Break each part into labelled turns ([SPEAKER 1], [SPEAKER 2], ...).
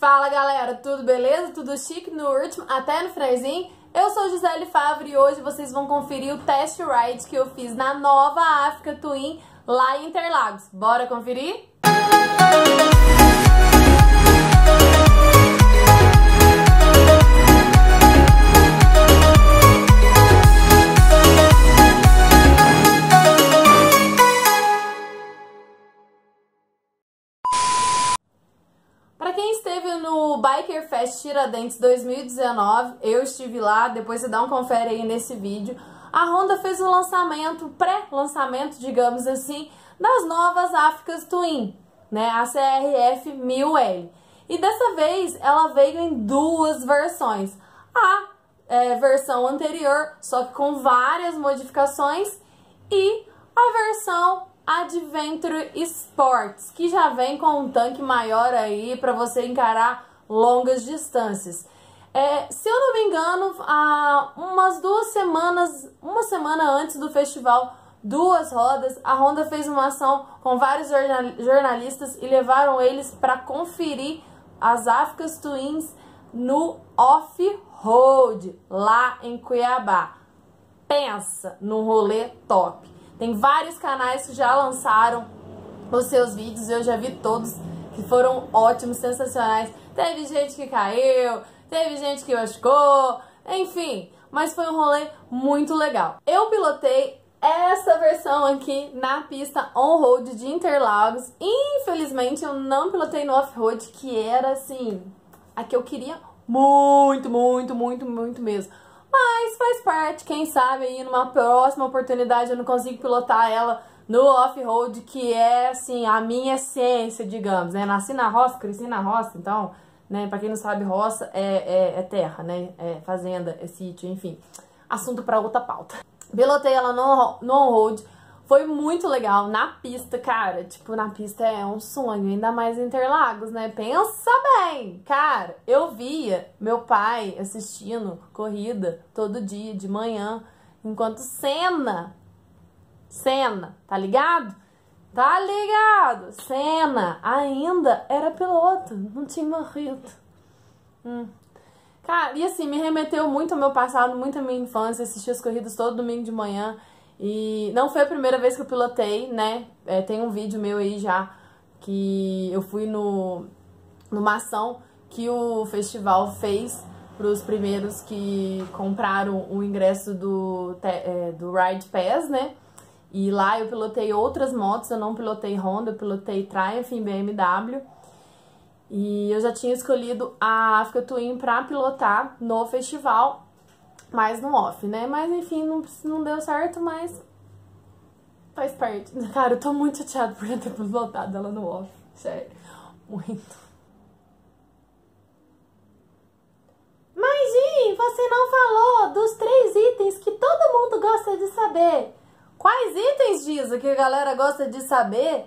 [SPEAKER 1] Fala galera, tudo beleza? Tudo chique no último, até no finalzinho? Eu sou Gisele Favre e hoje vocês vão conferir o test ride que eu fiz na nova África Twin lá em Interlagos. Bora conferir? Para Fest Tiradentes 2019, eu estive lá, depois você dá um confere aí nesse vídeo. A Honda fez o lançamento, pré-lançamento, digamos assim, das novas Áfricas Twin, né, a CRF 1000L. E dessa vez ela veio em duas versões. A é, versão anterior, só que com várias modificações, e a versão Adventure Sports, que já vem com um tanque maior aí para você encarar longas distâncias. É, se eu não me engano, há umas duas semanas, uma semana antes do festival Duas Rodas, a Honda fez uma ação com vários jornalistas e levaram eles para conferir as Áfricas Twins no off-road lá em Cuiabá. Pensa num rolê top. Tem vários canais que já lançaram os seus vídeos, eu já vi todos que foram ótimos, sensacionais. Teve gente que caiu, teve gente que machucou, enfim, mas foi um rolê muito legal. Eu pilotei essa versão aqui na pista on-road de Interlagos. Infelizmente eu não pilotei no off-road, que era assim, a que eu queria muito, muito, muito, muito mesmo. Mas faz parte, quem sabe aí numa próxima oportunidade eu não consigo pilotar ela no off-road, que é assim, a minha essência, digamos, né? Nasci na roça, cresci na roça, então, né, pra quem não sabe, roça é, é, é terra, né? É fazenda, é sítio, enfim. Assunto para outra pauta. Pilotei ela no, on-road foi muito legal na pista, cara. Tipo, na pista é um sonho, ainda mais Interlagos, né? Pensa bem, cara. Eu via meu pai assistindo corrida todo dia, de manhã, enquanto Senna, Senna, tá ligado? Tá ligado? Senna ainda era piloto, não tinha morrido. Hum. Cara, e assim, me remeteu muito ao meu passado, muito à minha infância, assistir as corridas todo domingo de manhã. E não foi a primeira vez que eu pilotei, né? É, tem um vídeo meu aí já que eu fui no, numa ação que o festival fez para os primeiros que compraram o ingresso do, é, do Ride Pass, né? E lá eu pilotei outras motos, eu não pilotei Honda, eu pilotei Triumph em BMW. E eu já tinha escolhido a Africa Twin para pilotar no festival mais no off, né? Mas enfim, não, não deu certo, mas faz parte. Cara, eu tô muito chateada por ter pilotado ela no off. Sério. Muito.
[SPEAKER 2] Mas, Gi, você não falou dos três itens que todo mundo gosta de saber.
[SPEAKER 1] Quais itens, Giza, que a galera gosta de saber?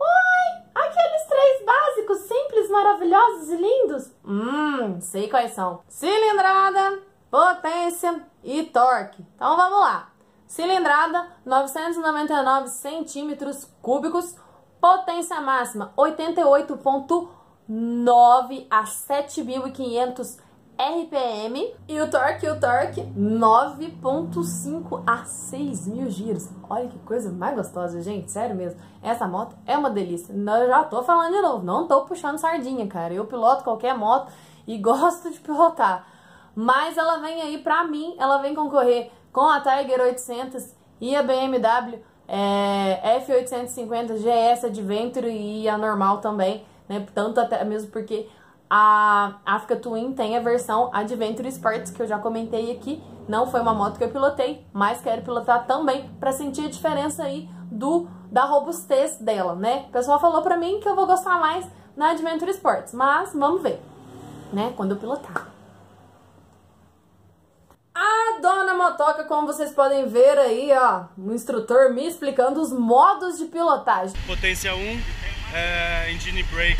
[SPEAKER 2] Oi, aqueles três básicos, simples, maravilhosos e lindos.
[SPEAKER 1] Hum, sei quais são. Cilindrada, potência e torque. Então vamos lá. Cilindrada 999 centímetros cúbicos, potência máxima 88.9 a 7.500 RPM e o torque, o torque 9.5 a 6.000 giros. Olha que coisa mais gostosa, gente, sério mesmo. Essa moto é uma delícia. Eu já tô falando de novo, não tô puxando sardinha, cara. Eu piloto qualquer moto e gosto de pilotar. Mas ela vem aí, pra mim, ela vem concorrer com a Tiger 800 e a BMW é, F850 GS Adventure e a normal também, né? Tanto até mesmo porque a Africa Twin tem a versão Adventure Sports, que eu já comentei aqui. Não foi uma moto que eu pilotei, mas quero pilotar também para sentir a diferença aí do da robustez dela, né? O pessoal falou pra mim que eu vou gostar mais na Adventure Sports, mas vamos ver, né? Quando eu pilotar. A dona motoca, como vocês podem ver aí, ó, o instrutor me explicando os modos de pilotagem.
[SPEAKER 3] Potência 1, é, engine brake,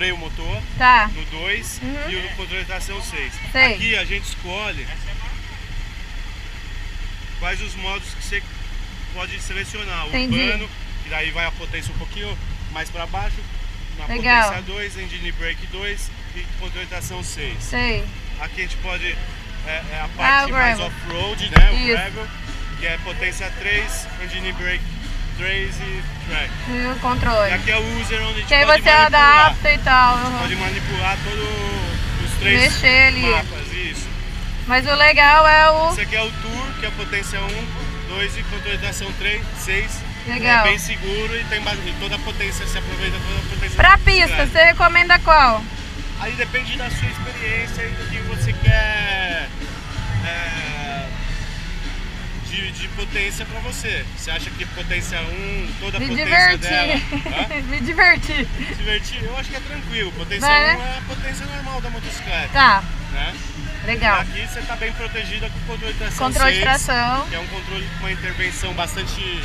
[SPEAKER 3] freio motor.
[SPEAKER 1] Tá.
[SPEAKER 3] No 2 uhum. e o controle de tração 6.
[SPEAKER 1] Sei.
[SPEAKER 3] Aqui a gente escolhe quais os modos que você pode selecionar.
[SPEAKER 1] Entendi.
[SPEAKER 3] Urbano, que daí vai a potência um pouquinho mais para baixo. na
[SPEAKER 4] Legal.
[SPEAKER 3] potência 2, engine brake 2 e controle de tração 6.
[SPEAKER 4] Sei.
[SPEAKER 3] Aqui a gente pode. É, é a
[SPEAKER 4] Ah,
[SPEAKER 3] parte
[SPEAKER 4] o
[SPEAKER 3] mais off-road, né? O gravel, que é potência 3, engine brake 3 e track.
[SPEAKER 4] E o
[SPEAKER 3] E
[SPEAKER 4] controle.
[SPEAKER 3] aqui é o user onde a gente
[SPEAKER 4] Que aí você
[SPEAKER 3] manipular.
[SPEAKER 4] adapta e tal. uhum.
[SPEAKER 3] Pode manipular todos os três
[SPEAKER 4] Mexer ali.
[SPEAKER 3] mapas, isso.
[SPEAKER 4] Mas o legal é o.
[SPEAKER 3] Esse aqui é o Tour, que é a potência 1, 2 e controle de tração 3, 6.
[SPEAKER 4] Legal.
[SPEAKER 3] É bem seguro e tem e toda a potência, se aproveita toda a potência.
[SPEAKER 4] Pra pista,
[SPEAKER 3] bicicleta.
[SPEAKER 4] você recomenda qual?
[SPEAKER 3] Aí depende da sua experiência e do que você quer é, de, de potência pra você. Você acha que potência 1, toda a
[SPEAKER 4] Me
[SPEAKER 3] potência dela.
[SPEAKER 4] divertir.
[SPEAKER 3] Hã?
[SPEAKER 4] Me divertir.
[SPEAKER 3] Se divertir, eu acho que é tranquilo. Potência
[SPEAKER 4] Vai,
[SPEAKER 3] 1
[SPEAKER 4] né?
[SPEAKER 3] é a potência normal da motocicleta.
[SPEAKER 4] Tá,
[SPEAKER 3] Né?
[SPEAKER 4] legal.
[SPEAKER 3] Aqui você tá bem protegida com o controle de tração
[SPEAKER 4] Controle de
[SPEAKER 3] 6,
[SPEAKER 4] tração.
[SPEAKER 3] que é um controle com uma intervenção bastante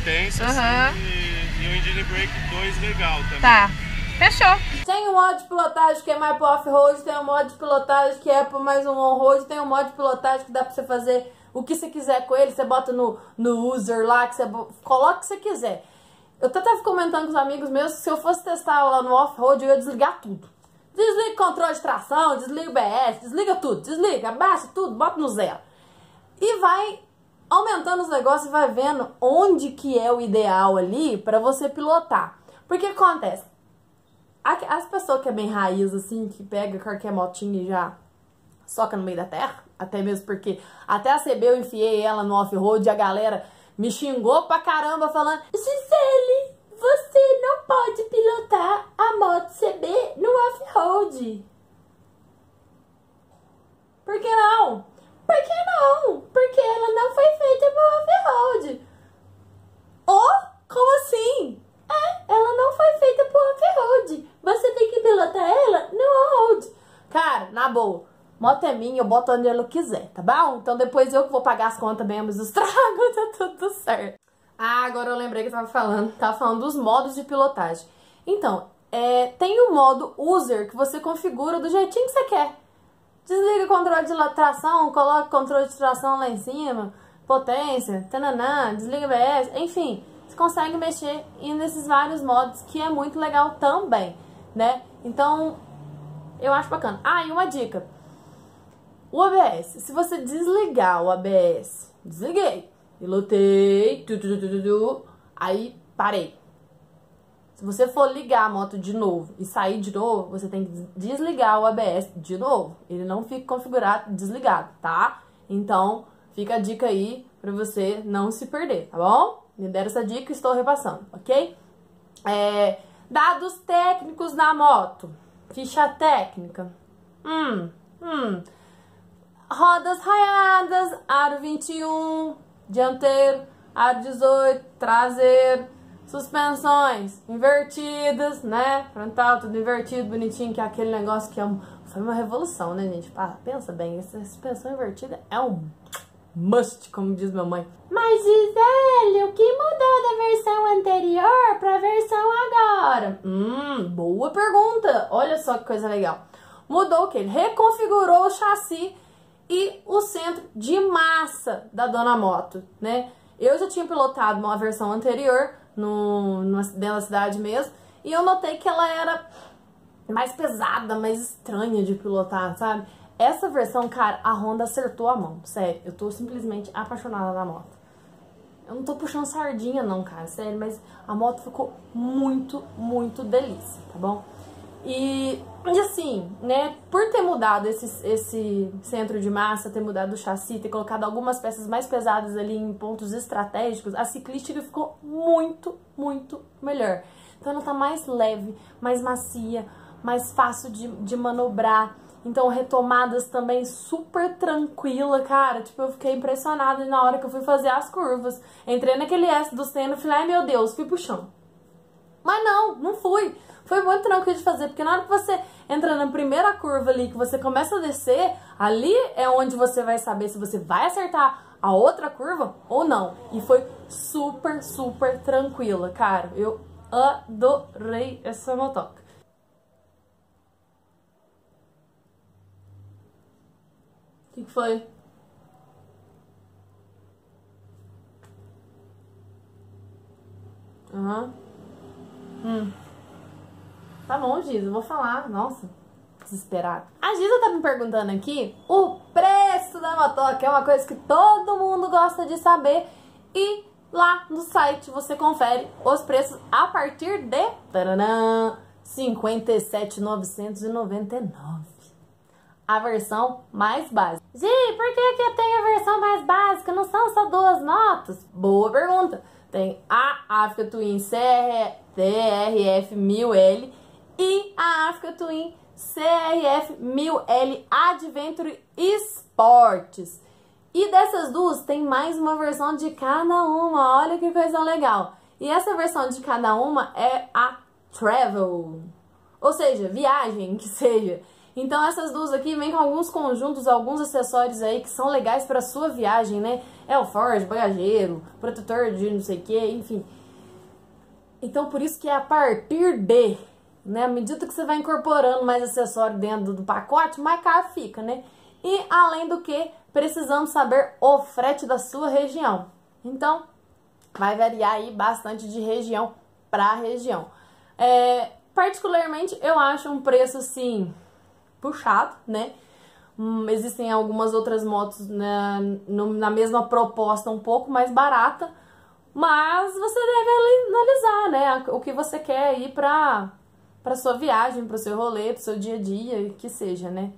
[SPEAKER 3] intensa assim, e, e o engine brake 2 legal também.
[SPEAKER 4] Tá. Fechou.
[SPEAKER 1] Tem um modo de pilotagem que é mais pro off-road, tem um modo de pilotagem que é pro mais um on-road, tem um modo de pilotagem que dá pra você fazer o que você quiser com ele, você bota no, no user lá, que você coloca o que você quiser. Eu até tava comentando com os amigos meus que se eu fosse testar lá no off-road, eu ia desligar tudo. Desliga o controle de tração, desliga o BS, desliga tudo, desliga, abaixa tudo, bota no zero. E vai aumentando os negócios e vai vendo onde que é o ideal ali pra você pilotar. Porque acontece, as pessoas que é bem raiz, assim, que pega qualquer motinha e já soca no meio da terra, até mesmo porque até a CB eu enfiei ela no off-road e a galera me xingou pra caramba falando
[SPEAKER 2] Gisele, você não pode pilotar a moto CB no off-road.
[SPEAKER 1] por que não?
[SPEAKER 2] Por que não? Porque ela não foi feita pro off-road.
[SPEAKER 1] Oh, como assim?
[SPEAKER 2] É, ela não foi feita pro off-road. Você tem que pilotar ela no on-road.
[SPEAKER 1] Cara, na boa, moto é minha, eu boto onde eu quiser, tá bom? Então depois eu que vou pagar as contas mesmo, os estragos, tá tudo certo. Ah, agora eu lembrei que eu tava falando, tava falando dos modos de pilotagem. Então, é, tem o modo user que você configura do jeitinho que você quer. Desliga o controle de tração, coloca o controle de tração lá em cima, potência, tananã, desliga BS, enfim, você consegue mexer nesses vários modos, que é muito legal também, né? Então, eu acho bacana. Ah, e uma dica. O ABS, se você desligar o ABS, desliguei, pilotei, tu, tu, tu, tu, aí parei. Se você for ligar a moto de novo e sair de novo, você tem que des- desligar o ABS de novo. Ele não fica configurado desligado, tá? Então, fica a dica aí pra você não se perder, tá bom? Me deram essa dica e estou repassando, ok? É, dados técnicos da moto. Ficha técnica. Hum, hum. Rodas raiadas, aro 21, dianteiro, aro 18, traseiro, suspensões invertidas, né? Frontal, tudo invertido, bonitinho, que é aquele negócio que é um, foi uma revolução, né, gente? Pensa bem, essa suspensão invertida é um must, como diz minha mãe.
[SPEAKER 2] Mas Gisele, o que mudou da versão anterior pra versão agora?
[SPEAKER 1] Hum, boa pergunta. Olha só que coisa legal. Mudou o que? Ele reconfigurou o chassi e o centro de massa da Dona Moto, né? Eu já tinha pilotado uma versão anterior no, dentro da cidade mesmo e eu notei que ela era mais pesada, mais estranha de pilotar, sabe? Essa versão, cara, a Honda acertou a mão, sério. Eu tô simplesmente apaixonada na moto. Eu não tô puxando sardinha não, cara, sério, mas a moto ficou muito, muito delícia, tá bom? E, e assim, né, por ter mudado esse, esse centro de massa, ter mudado o chassi, ter colocado algumas peças mais pesadas ali em pontos estratégicos, a ciclística ficou muito, muito melhor. Então ela tá mais leve, mais macia, mais fácil de, de manobrar. Então, retomadas também super tranquila, cara. Tipo, eu fiquei impressionada na hora que eu fui fazer as curvas. Entrei naquele S do Senna e falei, ai meu Deus, fui pro chão. Mas não, não fui. Foi muito tranquilo de fazer, porque na hora que você entra na primeira curva ali, que você começa a descer, ali é onde você vai saber se você vai acertar a outra curva ou não. E foi super, super tranquila, cara. Eu adorei essa motoca. O que, que foi? Aham. Hum. Tá bom, Giza, eu vou falar. Nossa, desesperado. A Giza tá me perguntando aqui o preço da motoca. É uma coisa que todo mundo gosta de saber. E lá no site você confere os preços a partir de... Taranã, 57,999. A versão mais básica.
[SPEAKER 2] Gi, por que, que eu tenho a versão mais básica? Não são só duas motos?
[SPEAKER 1] Boa pergunta. Tem a Africa Twin CR, TRF 1000L e a Africa Twin CRF 1000L Adventure Sports. E dessas duas tem mais uma versão de cada uma. Olha que coisa legal. E essa versão de cada uma é a Travel. Ou seja, viagem, que seja. Então essas duas aqui vêm com alguns conjuntos, alguns acessórios aí que são legais para sua viagem, né? É o Forge, bagageiro, protetor de não sei o que, enfim. Então por isso que é a partir de, né? À medida que você vai incorporando mais acessório dentro do pacote, mais caro fica, né? E além do que, precisamos saber o frete da sua região. Então, vai variar aí bastante de região para região. É, particularmente, eu acho um preço assim puxado, né? Hum, existem algumas outras motos na, na mesma proposta, um pouco mais barata, mas você deve analisar, né? O que você quer ir para para sua viagem, para o seu rolê, para o seu dia a dia, que seja, né?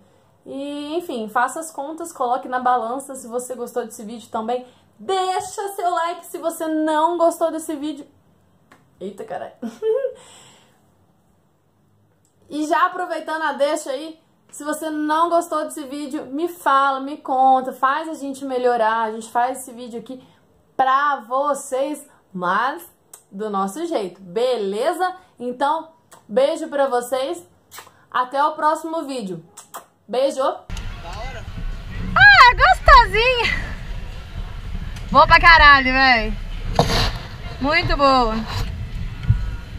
[SPEAKER 1] E, enfim, faça as contas, coloque na balança se você gostou desse vídeo também. Deixa seu like se você não gostou desse vídeo. Eita, caralho. e já aproveitando a deixa aí, se você não gostou desse vídeo, me fala, me conta, faz a gente melhorar. A gente faz esse vídeo aqui pra vocês, mas do nosso jeito, beleza? Então, beijo pra vocês. Até o próximo vídeo. Beijo!
[SPEAKER 4] Ah, gostosinha! Boa pra caralho, velho. Muito boa.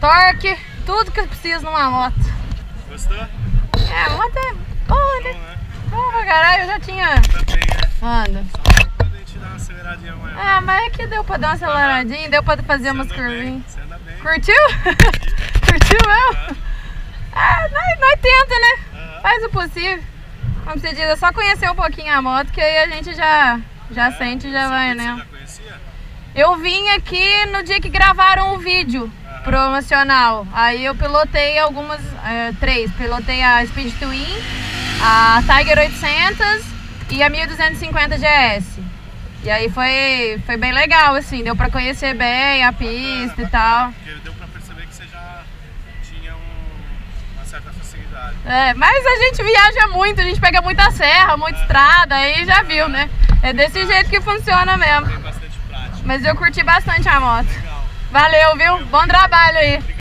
[SPEAKER 4] Torque, tudo que eu preciso numa moto.
[SPEAKER 3] Gostou?
[SPEAKER 4] É, a moto é boa, né?
[SPEAKER 3] Bom, né?
[SPEAKER 4] Boa pra caralho, eu já tinha...
[SPEAKER 3] Também, né?
[SPEAKER 4] Ah, mas é que deu pra dar uma aceleradinha, deu pra fazer umas curvinhas. Curtiu? Curtiu mesmo? Ah, nós, nós tenta, né? Faz o possível. Como você diz, é só conhecer um pouquinho a moto que aí a gente já, já sente e já vai, né?
[SPEAKER 3] já conhecia?
[SPEAKER 4] Eu vim aqui no dia que gravaram o vídeo promocional. Aí eu pilotei algumas, é, três. Pilotei a Speed Twin, a Tiger 800 e a 1250 GS. E aí foi, foi bem legal, assim, deu pra conhecer bem a pista e tal.
[SPEAKER 3] Porque deu pra perceber que você já tinha um- uma certa facilidade.
[SPEAKER 4] É, mas a gente viaja muito, a gente pega muita serra, muita estrada, aí já viu, né? É desse jeito que funciona mesmo.
[SPEAKER 3] Tem bastante prática.
[SPEAKER 4] Mas eu curti bastante a moto.
[SPEAKER 3] Legal.
[SPEAKER 4] Valeu, viu? Bom trabalho aí.